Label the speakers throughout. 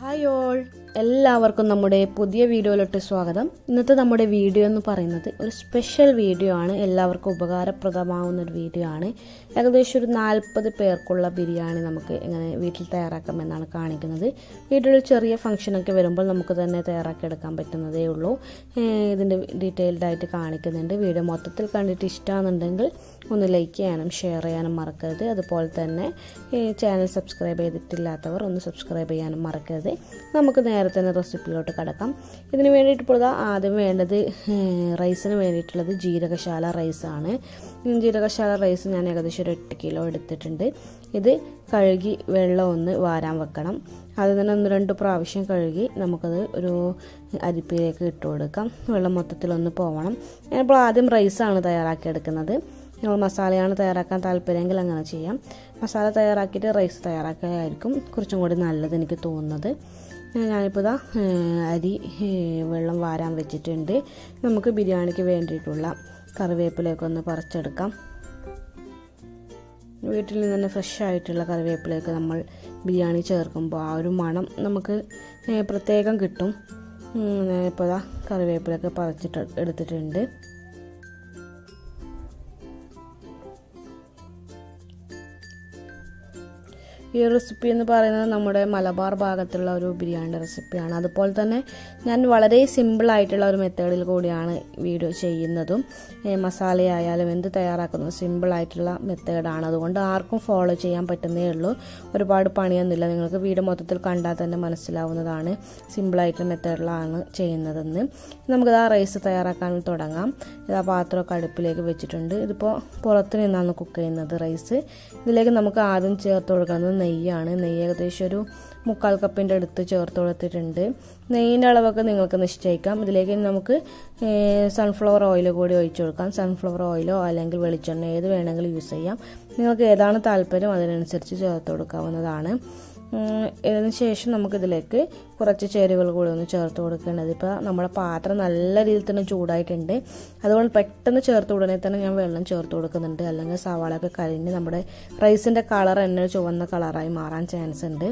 Speaker 1: Hi all എല്ലാവർക്കും നമ്മുടെ പുതിയ വീഡിയോയിലോട്ട് സ്വാഗതം. ഇന്നത്തെ നമ്മുടെ വീഡിയോ എന്ന് പറയുന്നത് ഒരു സ്പെഷ്യൽ വീഡിയോ ആണ്. എല്ലാവർക്കും ഉപകാരപ്രദമാവുന്ന ഒരു വീഡിയോ ആണ്. ഏകദേശം ഒരു നാൽപ്പത് പേർക്കുള്ള ബിരിയാണി നമുക്ക് എങ്ങനെ വീട്ടിൽ തയ്യാറാക്കാമെന്നാണ് കാണിക്കുന്നത്. വീട്ടിൽ ചെറിയ ഫംഗ്ഷനൊക്കെ വരുമ്പോൾ നമുക്ക് തന്നെ തയ്യാറാക്കി എടുക്കാൻ പറ്റുന്നതേ ഉള്ളൂ. ഇതിന്റെ ഡീറ്റെയിൽഡ് ആയിട്ട് കാണിക്കുന്നുണ്ട്. വീഡിയോ മൊത്തത്തിൽ കണ്ടിട്ട് ഇഷ്ടമാണെന്നുണ്ടെങ്കിൽ ഒന്ന് ലൈക്ക് ചെയ്യാനും ഷെയർ ചെയ്യാനും മറക്കരുത്. അതുപോലെ തന്നെ ചാനൽ സബ്സ്ക്രൈബ് ചെയ്തിട്ടില്ലാത്തവർ ഒന്ന് സബ്സ്ക്രൈബ് ചെയ്യാനും മറക്കരുത്. നമുക്ക് നേരെ തന്നെ റെസിപ്പിയിലോട്ട് കിടക്കാം. ഇതിന് വേണ്ടിയിട്ട് ഇപ്പോൾ ആദ്യം വേണ്ടത് റൈസിന് വേണ്ടിയിട്ടുള്ളത് ജീരകശാല റൈസാണ്. ജീരകശാല റൈസ് ഞാൻ ഏകദേശം ഒരു എട്ട് കിലോ എടുത്തിട്ടുണ്ട്. ഇത് കഴുകി വെള്ളം ഒന്ന് വാരാൻ വെക്കണം. അത് തന്നെ ഒന്ന് രണ്ട് പ്രാവശ്യം കഴുകി നമുക്കത് ഒരു അരിപ്പിലേക്ക് ഇട്ട് കൊടുക്കാം. വെള്ളം മൊത്തത്തിലൊന്ന് പോകണം ഞാനിപ്പോൾ ആദ്യം റൈസാണ് തയ്യാറാക്കിയെടുക്കുന്നത്. നമ്മൾ മസാലയാണ് തയ്യാറാക്കാൻ താല്പര്യമെങ്കിൽ അങ്ങനെ ചെയ്യാം. മസാല തയ്യാറാക്കിയിട്ട് റൈസ് തയ്യാറാക്കുകയായിരിക്കും കുറച്ചും കൂടി നല്ലത് എനിക്ക് തോന്നുന്നത്. ഞാനിപ്പോൾ ഇതാ അരി വെള്ളം വാരാൻ വെച്ചിട്ടുണ്ട്. നമുക്ക് ബിരിയാണിക്ക് വേണ്ടിയിട്ടുള്ള കറിവേപ്പിലേക്ക് ഒന്ന് പറിച്ചെടുക്കാം. വീട്ടിൽ നിന്ന് തന്നെ ഫ്രഷ് ആയിട്ടുള്ള കറിവേപ്പിലേക്ക് നമ്മൾ ബിരിയാണി ചേർക്കുമ്പോൾ ആ ഒരു മണം നമുക്ക് പ്രത്യേകം കിട്ടും. ഞാനിപ്പോൾ ഇതാ കറിവേപ്പിലൊക്കെ പറിച്ചിട്ട് എടുത്തിട്ടുണ്ട്. ഈ റെസിപ്പി എന്ന് പറയുന്നത് നമ്മുടെ മലബാർ ഭാഗത്തുള്ള ഒരു ബിരിയാണി റെസിപ്പിയാണ് അതുപോലെ തന്നെ ഞാൻ വളരെ സിമ്പിളായിട്ടുള്ള ഒരു മെത്തേഡിൽ കൂടിയാണ് വീഡിയോ ചെയ്യുന്നതും മസാലയായാലും എന്ത് തയ്യാറാക്കുന്നതും സിമ്പിളായിട്ടുള്ള മെത്തേഡാണ്. അതുകൊണ്ട് ആർക്കും ഫോളോ ചെയ്യാൻ പറ്റുന്നേ ഉള്ളൂ. ഒരുപാട് പണിയൊന്നുമില്ല. നിങ്ങൾക്ക് വീട് മൊത്തത്തിൽ കണ്ടാൽ തന്നെ മനസ്സിലാവുന്നതാണ് സിമ്പിളായിട്ടുള്ള മെത്തേഡിലാണ് ചെയ്യുന്നതെന്ന്. നമുക്കിത് ആ റൈസ് തയ്യാറാക്കാൻ തുടങ്ങാം. ഇത് ആ പാത്രമൊക്കെ അടുപ്പിലേക്ക് വെച്ചിട്ടുണ്ട്. ഇതിപ്പോൾ പുറത്ത് നിന്നാണ് കുക്ക് ചെയ്യുന്നത് റൈസ് ഇതിലേക്ക് നമുക്ക് ആദ്യം ചേർത്ത് കൊടുക്കുന്നത് നെയ്യാണ്. നെയ്യ് ഏകദേശം ഒരു മുക്കാൽ കപ്പിന്റെ അടുത്ത് ചേർത്ത് കൊടുത്തിട്ടുണ്ട് നെയ്യിന്റെ അളവൊക്കെ നിങ്ങൾക്ക് നിശ്ചയിക്കാം. ഇതിലേക്ക് നമുക്ക് സൺഫ്ലവർ ഓയിൽ കൂടി ഒഴിച്ചു കൊടുക്കാം. സൺഫ്ലവർ ഓയിലോ അല്ലെങ്കിൽ വെളിച്ചെണ്ണ ഏത് വേണമെങ്കിലും യൂസ് ചെയ്യാം. നിങ്ങൾക്ക് ഏതാണ് താല്പര്യം അതിനനുസരിച്ച് ചേർത്ത് കൊടുക്കാവുന്നതാണ് ഉം, ഇതിന് ശേഷം നമുക്കിതിലേക്ക് കുറച്ച് ചേരുവകൾ കൂടി ഒന്ന് ചേർത്ത് കൊടുക്കേണ്ടത്. ഇപ്പോൾ നമ്മുടെ പാത്രം നല്ല രീതിയിൽ തന്നെ ചൂടായിട്ടുണ്ട്. അതുകൊണ്ട് പെട്ടെന്ന് ചേർത്ത് ഉടനെ തന്നെ ഞാൻ വെള്ളം ചേർത്ത് കൊടുക്കുന്നുണ്ട്. അല്ലെങ്കിൽ സവാളയൊക്കെ കഴിഞ്ഞ് നമ്മുടെ റൈസിന്റെ കളർ തന്നെ ചുവന്ന കളറായി മാറാൻ ചാൻസ് ഉണ്ട്.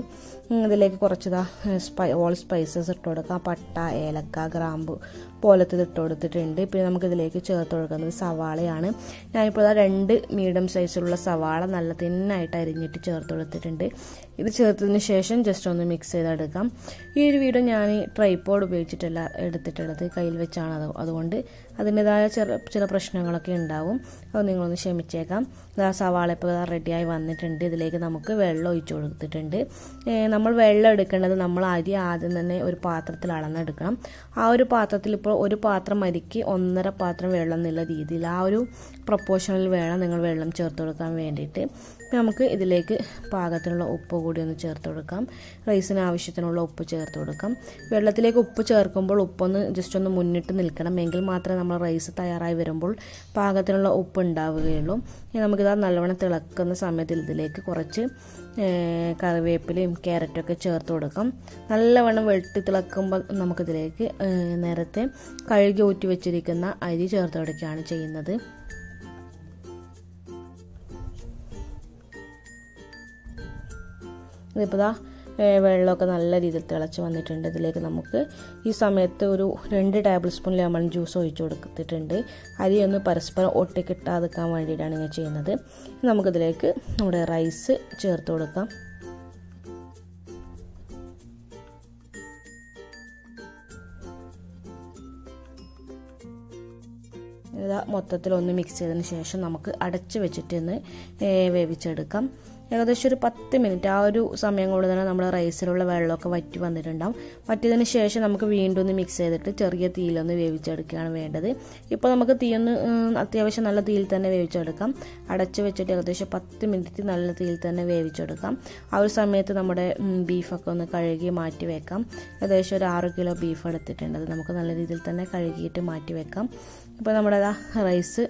Speaker 1: ഇതിലേക്ക് കുറച്ചതാ സ്പൈ ഓൾ സ്പൈസസ് ഇട്ട് കൊടുക്കാം. പട്ട ഏലക്ക ഗ്രാമ്പു പോലത്തെ ഇട്ട് കൊടുത്തിട്ടുണ്ട്. പിന്നെ നമുക്കിതിലേക്ക് ചേർത്ത് കൊടുക്കുന്നത് സവാളയാണ്. ഞാനിപ്പോൾ രണ്ട് മീഡിയം സൈസിലുള്ള സവാള നല്ല തിന്നായിട്ട് അരിഞ്ഞിട്ട് ചേർത്ത് കൊടുത്തിട്ടുണ്ട്. ഇത് ചേർത്തതിന് ശേഷം ജസ്റ്റ് ഒന്ന് മിക്സ് ചെയ്തെടുക്കാം. ഒരു വീഡിയോ ഞാൻ ട്രൈപ്പോഡ് ഉപയോഗിച്ചിട്ടല്ല എടുത്തിട്ടുള്ളത്. കയ്യിൽ വെച്ചാണ് അത്. അതുകൊണ്ട് അതിന്റെതായ ചെറു ചില പ്രശ്നങ്ങളൊക്കെ ഉണ്ടാവും. അത് നിങ്ങളൊന്ന് ക്ഷമിച്ചേക്കാം. ഇതാ സവാള ഇപ്പോൾ റെഡിയായി വന്നിട്ടുണ്ട്. ഇതിലേക്ക് നമുക്ക് വെള്ളം ഒഴിച്ചു കൊടുത്തിട്ടുണ്ട്. നമ്മൾ വെള്ളം എടുക്കേണ്ടത് നമ്മൾ അരി ആദ്യം തന്നെ ഒരു പാത്രത്തിൽ അളന്നെടുക്കണം. ആ ഒരു പാത്രത്തിൽ ഇപ്പോൾ ഒരു പാത്രം അരിക്ക് ഒന്നര പാത്രം വെള്ളം എന്നുള്ള രീതിയിൽ ആ ഒരു പ്രപ്പോർഷനിൽ വേണം നിങ്ങൾ വെള്ളം ചേർത്ത് കൊടുക്കാൻ വേണ്ടിയിട്ട്. നമുക്ക് ഇതിലേക്ക് പാകത്തിനുള്ള ഉപ്പ് കൂടി ഒന്ന് ചേർത്ത് കൊടുക്കാം. റൈസിന് ആവശ്യത്തിനുള്ള ഉപ്പ് ചേർത്ത് കൊടുക്കാം. വെള്ളത്തിലേക്ക് ഉപ്പ് ചേർക്കുമ്പോൾ ഉപ്പൊന്ന് ജസ്റ്റ് ഒന്ന് മുന്നിട്ട് നിൽക്കണം. എങ്കിൽ മാത്രമേ നമ്മൾ റൈസ് തയ്യാറായി വരുമ്പോൾ പാകത്തിനുള്ള ഉപ്പ് ഉണ്ടാവുകയുള്ളൂ. ഇനി നമുക്കിത് നല്ലവണ്ണം തിളക്കുന്ന സമയത്ത് ഇതിലേക്ക് കുറച്ച് കറിവേപ്പിലയും ക്യാരറ്റൊക്കെ ചേർത്ത് കൊടുക്കാം. നല്ലവണ്ണം വെട്ടി തിളക്കുമ്പോൾ നമുക്കിതിലേക്ക് നേരത്തെ കഴുകി ഊറ്റി വെച്ചിരിക്കുന്ന അരി ചേർത്ത് കൊടുക്കുകയാണ് ചെയ്യുന്നത്. ഇതിപ്പോൾ വെള്ളമൊക്കെ നല്ല രീതിയിൽ തിളച്ച് വന്നിട്ടുണ്ട്. ഇതിലേക്ക് നമുക്ക് ഈ സമയത്ത് ഒരു രണ്ട് ടേബിൾ സ്പൂൺ ലെമൺ ജ്യൂസ് ഒഴിച്ചു കൊടുത്തിട്ടുണ്ട്. അരി ഒന്ന് പരസ്പരം ഒട്ടിക്കിട്ടാതിക്കാൻ വേണ്ടിയിട്ടാണ് ഞാൻ ചെയ്യുന്നത്. നമുക്കിതിലേക്ക് നമ്മുടെ റൈസ് ചേർത്ത് കൊടുക്കാം. മൊത്തത്തിൽ ഒന്ന് മിക്സ് ചെയ്തതിന് ശേഷം നമുക്ക് അടച്ച് വെച്ചിട്ട് ഒന്ന് വേവിച്ചെടുക്കാം. ഏകദേശം ഒരു പത്ത് മിനിറ്റ് ആ ഒരു സമയം കൊണ്ട് തന്നെ നമ്മൾ റൈസിലുള്ള വെള്ളമൊക്കെ വറ്റി വന്നിട്ടുണ്ടാവും. വറ്റിയതിന് ശേഷം നമുക്ക് വീണ്ടും ഒന്ന് മിക്സ് ചെയ്തിട്ട് ചെറിയ തീയിലൊന്ന് വേവിച്ചെടുക്കുകയാണ് വേണ്ടത്. ഇപ്പോൾ നമുക്ക് തീയൊന്ന് അത്യാവശ്യം നല്ല തീയിൽ തന്നെ വേവിച്ചെടുക്കാം. അടച്ച് വെച്ചിട്ട് ഏകദേശം പത്ത് മിനിറ്റ് നല്ല തീയിൽ തന്നെ വേവിച്ചെടുക്കാം. ആ ഒരു സമയത്ത് നമ്മുടെ ബീഫൊക്കെ ഒന്ന് കഴുകി മാറ്റി വെക്കാം. ഏകദേശം ഒരു ആറ് കിലോ ബീഫ് എടുത്തിട്ടുണ്ട്. അത് നമുക്ക് നല്ല രീതിയിൽ തന്നെ കഴുകിയിട്ട് മാറ്റി വെക്കാം. ഇപ്പോൾ നമ്മുടെ റൈസ്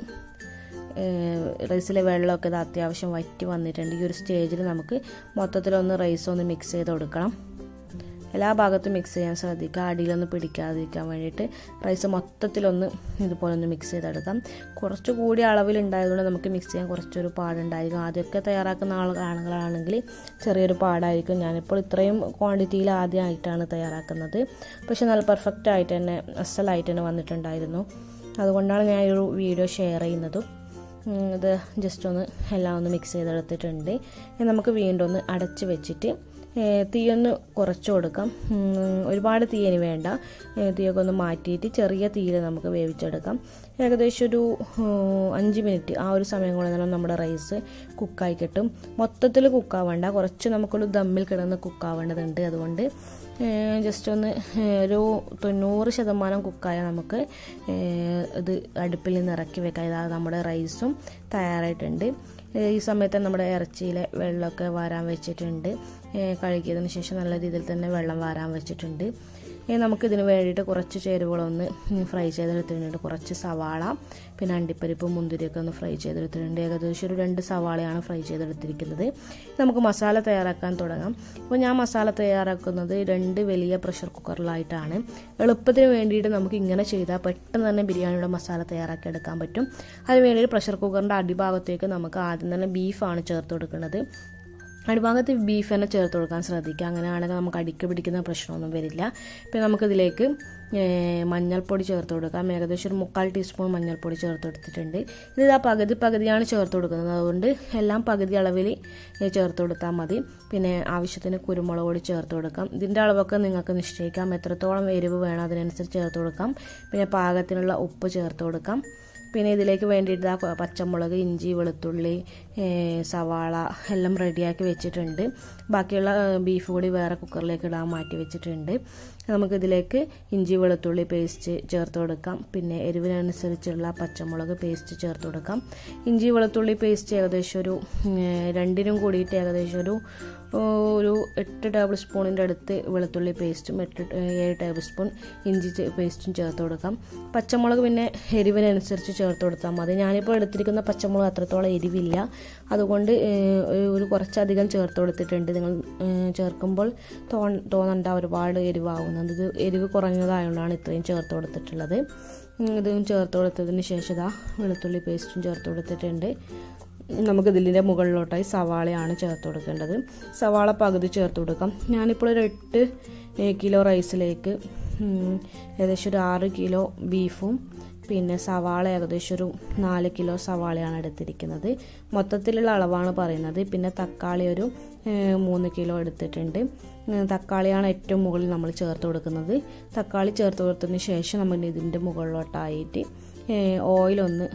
Speaker 1: റൈസിലെ വെള്ളമൊക്കെ ഇത് അത്യാവശ്യം വറ്റി വന്നിട്ടുണ്ട്. ഈ ഒരു സ്റ്റേജിൽ നമുക്ക് മൊത്തത്തിലൊന്ന് റൈസ് ഒന്ന് മിക്സ് ചെയ്ത് കൊടുക്കണം. എല്ലാ ഭാഗത്തും മിക്സ് ചെയ്യാൻ ശ്രദ്ധിക്കുക. അടിയിലൊന്ന് പിടിക്കാതിരിക്കാൻ വേണ്ടിയിട്ട് റൈസ് മൊത്തത്തിലൊന്ന് ഇതുപോലെ ഒന്ന് മിക്സ് ചെയ്തെടുക്കാം. കുറച്ച് കൂടിയ അളവിലുണ്ടായതുകൊണ്ട് നമുക്ക് മിക്സ് ചെയ്യാൻ കുറച്ചൊരു പാടുണ്ടായിരിക്കും. ആദ്യമൊക്കെ തയ്യാറാക്കുന്ന ആൾ ആളുകളാണെങ്കിൽ ചെറിയൊരു പാടായിരിക്കും. ഞാനിപ്പോൾ ഇത്രയും ക്വാണ്ടിറ്റിയിൽ ആദ്യമായിട്ടാണ് തയ്യാറാക്കുന്നത്. പക്ഷെ നല്ല പെർഫെക്റ്റ് ആയിട്ട് തന്നെ അസലായിട്ട് തന്നെ വന്നിട്ടുണ്ടായിരുന്നു. അതുകൊണ്ടാണ് ഞാൻ ഈ ഒരു വീഡിയോ ഷെയർ ചെയ്യുന്നതും. ഇത് ജസ്റ്റ് ഒന്ന് എല്ലാം ഒന്ന് മിക്സ് ചെയ്തെടുത്തിട്ടുണ്ട്. നമുക്ക് വീണ്ടും ഒന്ന് അടച്ച് വെച്ചിട്ട് തീയൊന്ന് കുറച്ച് കൊടുക്കാം. ഒരുപാട് തീയന് വേണ്ട. തീയൊക്കെ ഒന്ന് മാറ്റിയിട്ട് ചെറിയ തീയിൽ നമുക്ക് വേവിച്ചെടുക്കാം. ഏകദേശം ഒരു അഞ്ച് മിനിറ്റ് ആ ഒരു സമയം കൊണ്ട് തന്നെ നമ്മുടെ റൈസ് കുക്കായി കിട്ടും. മൊത്തത്തിൽ കുക്കാവേണ്ട. കുറച്ച് നമുക്കൊരു ദമ്മിൽ കിടന്ന് കുക്കാവേണ്ടതുണ്ട്. അതുകൊണ്ട് ജസ്റ്റ് ഒന്ന് ഒരു തൊണ്ണൂറ് ശതമാനം കുക്കായാൽ നമുക്ക് ഇത് അടുപ്പിൽ നിന്ന് ഇറക്കി വെക്കാം. ഇതാ നമ്മുടെ റൈസും തയ്യാറായിട്ടുണ്ട്. ഈ സമയത്ത് നമ്മുടെ ഇറച്ചിയിലെ വെള്ളമൊക്കെ വാരാൻ വെച്ചിട്ടുണ്ട്. കഴുകിയതിന് ശേഷം നല്ല രീതിയിൽ തന്നെ വെള്ളം വാരാൻ വെച്ചിട്ടുണ്ട്. നമുക്കിതിന് വേണ്ടിയിട്ട് കുറച്ച് ചേരുവകളൊന്ന് ഫ്രൈ ചെയ്തെടുത്തിട്ടുണ്ട്. കുറച്ച് സവാള പിന്നെ അണ്ടിപ്പരിപ്പ് മുന്തിരിയൊക്കെ ഒന്ന് ഫ്രൈ ചെയ്തെടുത്തിട്ടുണ്ട്. ഏകദേശം ഒരു രണ്ട് സവാളയാണ് ഫ്രൈ ചെയ്തെടുത്തിരിക്കുന്നത്. നമുക്ക് മസാല തയ്യാറാക്കാൻ തുടങ്ങാം. അപ്പോൾ ഞാൻ മസാല തയ്യാറാക്കുന്നത് രണ്ട് വലിയ പ്രഷർ കുക്കറിലായിട്ടാണ്. എളുപ്പത്തിന് വേണ്ടിയിട്ട് നമുക്ക് ഇങ്ങനെ ചെയ്താൽ പെട്ടെന്ന് തന്നെ ബിരിയാണിയുടെ മസാല തയ്യാറാക്കി എടുക്കാൻ പറ്റും. അതിന് വേണ്ടിയിട്ട് പ്രഷർ കുക്കറിന്റെ അടിഭാഗത്തേക്ക് നമുക്ക് ആദ്യം തന്നെ ബീഫാണ് ചേർത്ത് കൊടുക്കുന്നത്. അടിഭാഗത്ത് ബീഫ് തന്നെ ചേർത്ത് കൊടുക്കാൻ ശ്രദ്ധിക്കുക. അങ്ങനെയാണെങ്കിൽ നമുക്ക് അടിക്ക് പിടിക്കുന്ന പ്രശ്നമൊന്നും വരില്ല. പിന്നെ നമുക്കിതിലേക്ക് മഞ്ഞൾപ്പൊടി ചേർത്ത് കൊടുക്കാം. ഏകദേശം ഒരു മുക്കാൽ ടീസ്പൂൺ മഞ്ഞൾപ്പൊടി ചേർത്ത് കൊടുത്തിട്ടുണ്ട്. ഇത് ആ പകുതി പകുതിയാണ് ചേർത്ത് കൊടുക്കുന്നത്. അതുകൊണ്ട് എല്ലാം പകുതി അളവിൽ ചേർത്ത് കൊടുത്താൽ മതി. പിന്നെ ആവശ്യത്തിന് കുരുമുളക് പൊടി ചേർത്ത് കൊടുക്കാം. ഇതിന്റെ അളവൊക്കെ നിങ്ങൾക്ക് നിശ്ചയിക്കാം. എത്രത്തോളം എരിവ് വേണം അതിനനുസരിച്ച് ചേർത്ത് കൊടുക്കാം. പിന്നെ പാകത്തിനുള്ള ഉപ്പ് ചേർത്ത് കൊടുക്കാം. പിന്നെ ഇതിലേക്ക് വേണ്ടിയിട്ട് ആ പച്ചമുളക് ഇഞ്ചി വെളുത്തുള്ളി സവാള എല്ലാം റെഡിയാക്കി വെച്ചിട്ടുണ്ട്. ബാക്കിയുള്ള ബീഫ് കൂടി വേറെ കുക്കറിലേക്ക് ഇടാൻ മാറ്റി വെച്ചിട്ടുണ്ട്. നമുക്കിതിലേക്ക് ഇഞ്ചി വെളുത്തുള്ളി പേസ്റ്റ് ചേർത്ത് കൊടുക്കാം. പിന്നെ എരിവിനനുസരിച്ചുള്ള പച്ചമുളക് പേസ്റ്റ് ചേർത്ത് കൊടുക്കാം. ഇഞ്ചി വെളുത്തുള്ളി പേസ്റ്റ് ഏകദേശം ഒരു രണ്ടിനും കൂടിയിട്ട് ഏകദേശം ഒരു ഒരു എട്ട് ടേബിൾ സ്പൂണിന്റെ അടുത്ത് വെളുത്തുള്ളി പേസ്റ്റും എട്ട് ഏഴ് ടേബിൾ സ്പൂൺ ഇഞ്ചി പേസ്റ്റും ചേർത്ത് കൊടുക്കാം. പച്ചമുളക് പിന്നെ എരിവിനനുസരിച്ച് ചേർത്ത് കൊടുത്താൽ മതി. ഞാനിപ്പോൾ എടുത്തിരിക്കുന്ന പച്ചമുളക് അത്രത്തോളം എരിവില്ല. അതുകൊണ്ട് ഒരു കുറച്ചധികം ചേർത്ത് കൊടുത്തിട്ടുണ്ട്. നിങ്ങൾ ചേർക്കുമ്പോൾ തോ തോന്നണ്ട ഒരുപാട് എരിവാകുന്നത് ഇത് എരിവ് കുറഞ്ഞതായതുകൊണ്ടാണ് ഇത്രയും ചേർത്ത് കൊടുത്തിട്ടുള്ളത്. ഇതും ചേർത്ത് കൊടുത്തതിന് ശേഷം ഇതാ വെളുത്തുള്ളി പേസ്റ്റും ചേർത്ത് കൊടുത്തിട്ടുണ്ട്. നമുക്ക് ഇതിന്റെ മുകളിലോട്ടായി സവാളയാണ് ചേർത്ത് കൊടുക്കേണ്ടത്. സവാള പകുതി ചേർത്ത് കൊടുക്കാം. ഞാനിപ്പോൾ ഒരു എട്ട് കിലോ റൈസിലേക്ക് ഏകദേശം ഒരു ആറ് കിലോ ബീഫും പിന്നെ സവാള ഏകദേശം ഒരു നാല് കിലോ സവാളയാണ് എടുത്തിരിക്കുന്നത്. മൊത്തത്തിലുള്ള അളവാണ് പറയുന്നത്. പിന്നെ തക്കാളി ഒരു മൂന്ന് കിലോ എടുത്തിട്ടുണ്ട്. തക്കാളിയാണ് ഏറ്റവും മുകളിൽ നമ്മൾ ചേർത്ത് കൊടുക്കുന്നത്. തക്കാളി ചേർത്ത് കൊടുത്തതിന് ശേഷം നമ്മൾ ഇതിന്റെ മുകളിലോട്ടായിട്ട് ഓയിലൊന്ന്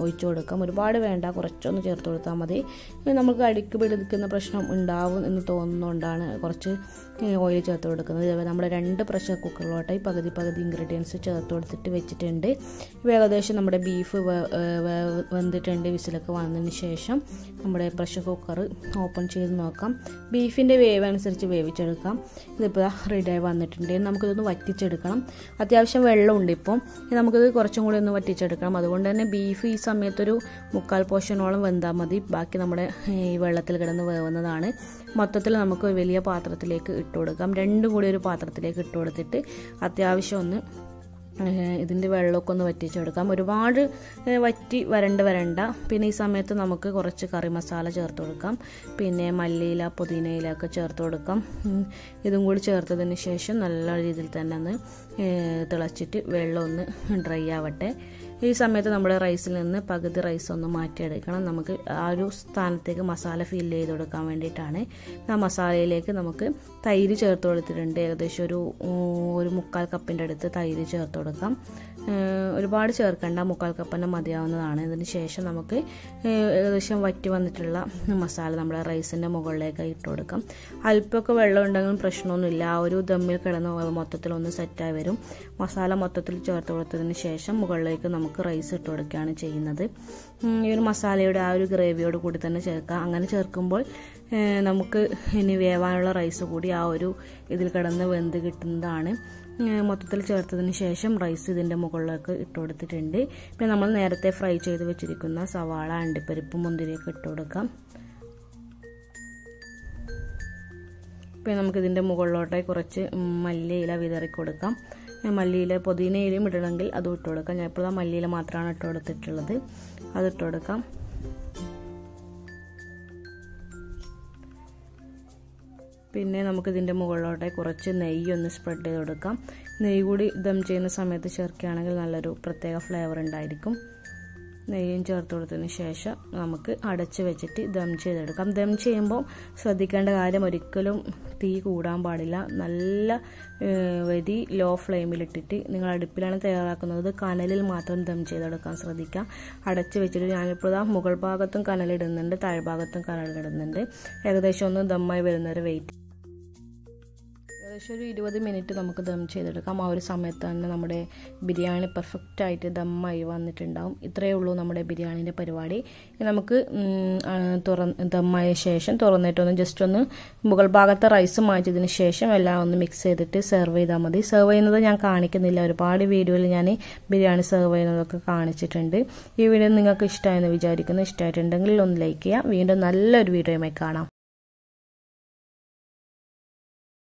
Speaker 1: ഒഴിച്ചു കൊടുക്കാം. ഒരുപാട് വേണ്ട കുറച്ചൊന്ന് ചേർത്ത് കൊടുത്താൽ മതി. നമുക്ക് അടിക്ക് പിടിക്കുന്ന പ്രശ്നം ഉണ്ടാവും എന്ന് തോന്നുന്നതുകൊണ്ടാണ് കുറച്ച് ഓയിൽ ചേർത്ത് കൊടുക്കുന്നത്. ഇതേപോലെ നമ്മുടെ രണ്ട് പ്രഷർ കുക്കറിലോട്ടായി പകുതി പകുതി ഇൻഗ്രീഡിയൻസ് ചേർത്ത് കൊടുത്തിട്ട് വെച്ചിട്ടുണ്ട്. ഏകദേശം നമ്മുടെ ബീഫ് വെന്തിട്ടുണ്ട് വിസിലൊക്കെ വന്നതിന് ശേഷം നമ്മുടെ പ്രഷർ കുക്കർ ഓപ്പൺ ചെയ്ത് നോക്കാം. ബീഫിന്റെ വേവ് അനുസരിച്ച് വേവിച്ചെടുക്കാം. ഇതിപ്പോൾ റെഡിയായി വന്നിട്ടുണ്ട്. നമുക്കിതൊന്ന് വറ്റിച്ചെടുക്കണം. അത്യാവശ്യം വെള്ളമുണ്ട് ഇപ്പം. നമുക്കിത് കുറച്ചും കൂടി ഒന്ന് വറ്റിച്ചെടുക്കണം അതുകൊണ്ട് തന്നെ ബീഫ് ഈ സമയത്തൊരു മുക്കാൽ പോഷനോളം വെന്താൽ മതി. ബാക്കി നമ്മുടെ ഈ വെള്ളത്തിൽ കിടന്ന് വേവുന്നതാണ്. മൊത്തത്തിൽ നമുക്ക് വലിയ പാത്രത്തിലേക്ക് ഇട്ട് കൊടുക്കാം രണ്ടും കൂടി ഒരു പാത്രത്തിലേക്ക് ഇട്ട് കൊടുത്തിട്ട് അത്യാവശ്യം ഒന്ന് ഇതിന്റെ വെള്ളമൊക്കെ ഒന്ന് വറ്റിച്ചെടുക്കാം ഒരുപാട് വറ്റി വരണ്ട വരണ്ട. പിന്നെ ഈ സമയത്ത് നമുക്ക് കുറച്ച് കറി മസാല ചേർത്ത് കൊടുക്കാം. പിന്നെ മല്ലിയില പുതിനയില ഒക്കെ ചേർത്ത് കൊടുക്കാം. ഇതും കൂടി ചേർത്തതിന് ശേഷം നല്ല രീതിയിൽ തന്നെ ഒന്ന് തിളച്ചിട്ട് വെള്ളം ഒന്ന് ഡ്രൈ ആവട്ടെ. ഈ സമയത്ത് നമ്മുടെ റൈസിൽ നിന്ന് പകുതി റൈസ് ഒന്ന് മാറ്റിയെടുക്കണം. നമുക്ക് ആ ഒരു സ്ഥാനത്തേക്ക് മസാല ഫിൽ ചെയ്ത് കൊടുക്കാൻ വേണ്ടിയിട്ടാണ്. ആ മസാലയിലേക്ക് നമുക്ക് തൈര് ചേർത്ത് കൊടുത്തിട്ടുണ്ട്. ഏകദേശം ഒരു ഒരു മുക്കാൽ കപ്പിന്റെ അടുത്ത് തൈര് ചേർത്ത് കൊടുക്കാം. ഒരുപാട് ചേർക്കേണ്ട. മുക്കാൽ കപ്പന്നെ മതിയാവുന്നതാണ്. ഇതിന് ശേഷം നമുക്ക് ഏകദേശം വറ്റി വന്നിട്ടുള്ള മസാല നമ്മുടെ റൈസിന്റെ മുകളിലേക്ക് ഇട്ട് കൊടുക്കാം. അല്പമൊക്കെ വെള്ളം ഉണ്ടെങ്കിലും പ്രശ്നമൊന്നുമില്ല. ആ ഒരു ദമ്മിൽ കിടന്ന് മൊത്തത്തിലൊന്ന് സെറ്റായി വരും. മസാല മൊത്തത്തിൽ ചേർത്ത് കൊടുത്തതിന് ശേഷം മുകളിലേക്ക് നമുക്ക് റൈസ് ഇട്ട് കൊടുക്കുകയാണ് ചെയ്യുന്നത്. ഈ ഒരു മസാലയുടെ ആ ഒരു ഗ്രേവിയോട് കൂടി തന്നെ ചേർക്കാം. അങ്ങനെ ചേർക്കുമ്പോൾ നമുക്ക് ഇനി വേവാനുള്ള റൈസ് കൂടി ആ ഒരു ഇതിൽ കിടന്ന് വെന്ത് കിട്ടുന്നതാണ്. മൊത്തത്തിൽ ചേർത്തതിന് ശേഷം റൈസ് ഇതിന്റെ മുകളിലേക്ക് ഇട്ട് കൊടുത്തിട്ടുണ്ട്. പിന്നെ നമ്മൾ നേരത്തെ ഫ്രൈ ചെയ്ത് വെച്ചിരിക്കുന്ന സവാള അണ്ടിപ്പരിപ്പ് മുന്തിരിയൊക്കെ ഇട്ട് കൊടുക്കാം. പിന്നെ നമുക്കിതിന്റെ മുകളിലോട്ടായി കുറച്ച് മല്ലിയില വിതറി കൊടുക്കാം മല്ലിയില പുതിനയിലും ഇടണമെങ്കിൽ അതും ഇട്ട് കൊടുക്കാം. ഞാൻ ഇപ്പോൾ മല്ലിയില മാത്രമാണ് ഇട്ട് കൊടുത്തിട്ടുള്ളത്. അത് ഇട്ട് കൊടുക്കാം. പിന്നെ നമുക്ക് ഇതിന്റെ മുകളിലോട്ടെ കുറച്ച് നെയ്യ് ഒന്ന് സ്പ്രെഡ് ചെയ്ത് കൊടുക്കാം. നെയ്യ് കൂടി ദം ചെയ്യുന്ന സമയത്ത് ചേർക്കുകയാണെങ്കിൽ നല്ലൊരു പ്രത്യേക ഫ്ലേവർ ഉണ്ടായിരിക്കും. നെയ്യും ചേർത്ത് കൊടുത്തതിന് ശേഷം നമുക്ക് അടച്ച് വെച്ചിട്ട് ദം ചെയ്തെടുക്കാം. ദം ചെയ്യുമ്പോൾ ശ്രദ്ധിക്കേണ്ട കാര്യം ഒരിക്കലും തീ കൂടാൻ പാടില്ല. നല്ല വരി ലോ ഫ്ലെയിമിലിട്ടിട്ട് നിങ്ങൾ അടുപ്പിലാണ് തയ്യാറാക്കുന്നത്. കനലിൽ മാത്രം ദം ചെയ്തെടുക്കാൻ ശ്രദ്ധിക്കാം. അടച്ച് വെച്ചിട്ട് ഞാനിപ്പോൾ ആ മുകൾ ഭാഗത്തും കനലിടുന്നുണ്ട് താഴ്ഭാഗത്തും കനലിടുന്നുണ്ട് ഏകദേശം ഒന്ന് ദമ്മായി വരുന്നൊരു വെയിറ്റ് ഏകദേശം ഒരു ഇരുപത് മിനിറ്റ് നമുക്ക് ദം ചെയ്തെടുക്കാം. ആ ഒരു സമയത്ത് തന്നെ നമ്മുടെ ബിരിയാണി പെർഫെക്റ്റായിട്ട് ദമ്മായി വന്നിട്ടുണ്ടാവും. ഇത്രയേ ഉള്ളൂ നമ്മുടെ ബിരിയാണീന്റെ പരിപാടി. നമുക്ക് തുറന്ന് ദമ്മായ ശേഷം തുറന്നിട്ടൊന്ന് ജസ്റ്റ് ഒന്ന് മുകൾ ഭാഗത്തെ റൈസ് മാറ്റിയതിന് ശേഷം എല്ലാം ഒന്ന് മിക്സ് ചെയ്തിട്ട് സെർവ് ചെയ്താൽ മതി. സെർവ് ചെയ്യുന്നത് ഞാൻ കാണിക്കുന്നില്ല. ഒരുപാട് വീഡിയോയിൽ ഞാൻ ബിരിയാണി സെർവ് ചെയ്യുന്നതൊക്കെ കാണിച്ചിട്ടുണ്ട്. ഈ വീഡിയോ നിങ്ങൾക്ക് ഇഷ്ടമായെന്ന് വിചാരിക്കുന്നു. ഇഷ്ടമായിട്ടുണ്ടെങ്കിൽ ഒന്ന് ലൈക്ക് ചെയ്യാം വീണ്ടും നല്ലൊരു വീഡിയോയുമായി കാണാം.